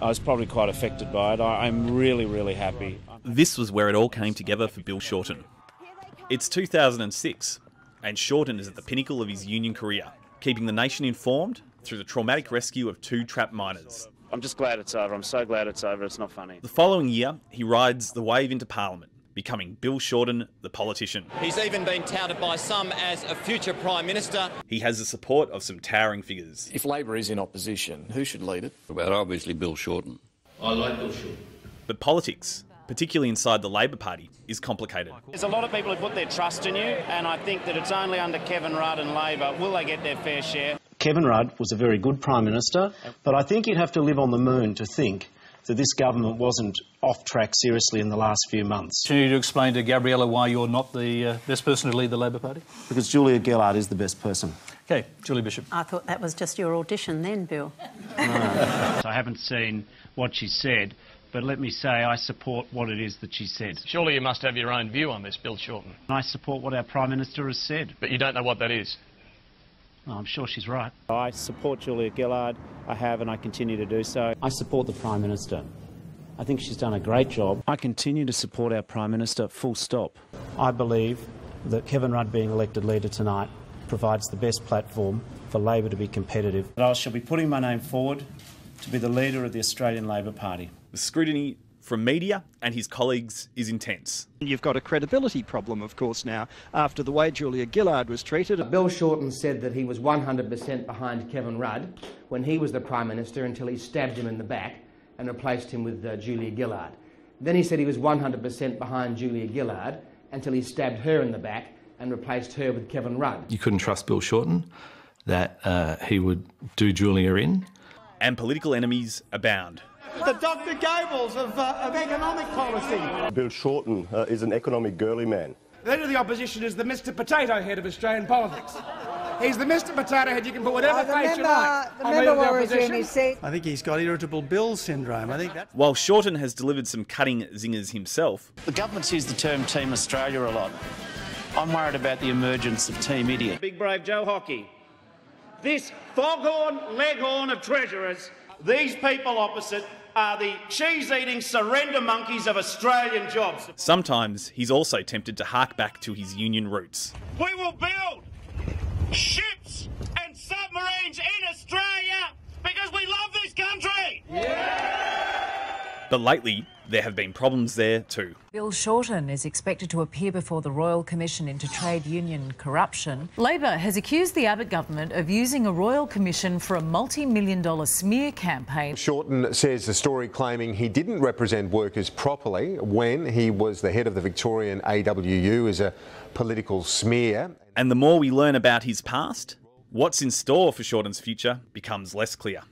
I was probably quite affected by it. I, I'm really, really happy. This was where it all came together for Bill Shorten. It's 2006, and Shorten is at the pinnacle of his union career, keeping the nation informed through the traumatic rescue of two trapped miners. I'm just glad it's over. I'm so glad it's over. It's not funny. The following year, he rides the wave into Parliament, becoming Bill Shorten, the politician. He's even been touted by some as a future Prime Minister. He has the support of some towering figures. If Labor is in opposition, who should lead it? Well, obviously Bill Shorten. I like Bill Shorten. But politics, particularly inside the Labor Party, is complicated. There's a lot of people who put their trust in you, and I think that it's only under Kevin Rudd and Labor will they get their fair share. Kevin Rudd was a very good Prime Minister, but I think you'd have to live on the moon to think that this government wasn't off track seriously in the last few months. Do you need to explain to Gabriella why you're not the uh, best person to lead the Labor Party? Because Julia Gillard is the best person. Okay, Julie Bishop. I thought that was just your audition then, Bill. I haven't seen what she said, but let me say I support what it is that she said. Surely you must have your own view on this, Bill Shorten. I support what our Prime Minister has said. But you don't know what that is. Well, I'm sure she's right. I support Julia Gillard. I have, and I continue to do so. I support the Prime Minister. I think she's done a great job. I continue to support our Prime Minister, full stop. I believe that Kevin Rudd being elected leader tonight provides the best platform for Labor to be competitive. I shall be putting my name forward to be the leader of the Australian Labor Party. The scrutiny from media and his colleagues is intense. You've got a credibility problem, of course, now, after the way Julia Gillard was treated. Bill Shorten said that he was 100% behind Kevin Rudd when he was the Prime Minister until he stabbed him in the back and replaced him with uh, Julia Gillard. Then he said he was 100% behind Julia Gillard until he stabbed her in the back and replaced her with Kevin Rudd. You couldn't trust Bill Shorten that uh, he would do Julia in. And political enemies abound. The Dr. Goebbels of, uh, of economic policy. Bill Shorten uh, is an economic girly man. The leader of the opposition is the Mr. Potato Head of Australian politics. He's the Mr. Potato Head. You can put whatever the face member, you like. The on member the will resume his seat. I think he's got irritable Bill syndrome. I think that. While Shorten has delivered some cutting zingers himself, The government's used the term Team Australia a lot. I'm worried about the emergence of Team Idiot. Big brave Joe Hockey. This foghorn leghorn of treasurers, these people opposite are the cheese-eating surrender monkeys of Australian jobs. sometimes he's also tempted to hark back to his union roots. We will build ships and submarines in Australia because we love this country. But lately, there have been problems there too. Bill Shorten is expected to appear before the Royal Commission into Trade Union Corruption. Labor has accused the Abbott government of using a Royal Commission for a multi million dollar smear campaign. Shorten says the story claiming he didn't represent workers properly when he was the head of the Victorian AWU is a political smear. And the more we learn about his past, what's in store for Shorten's future becomes less clear.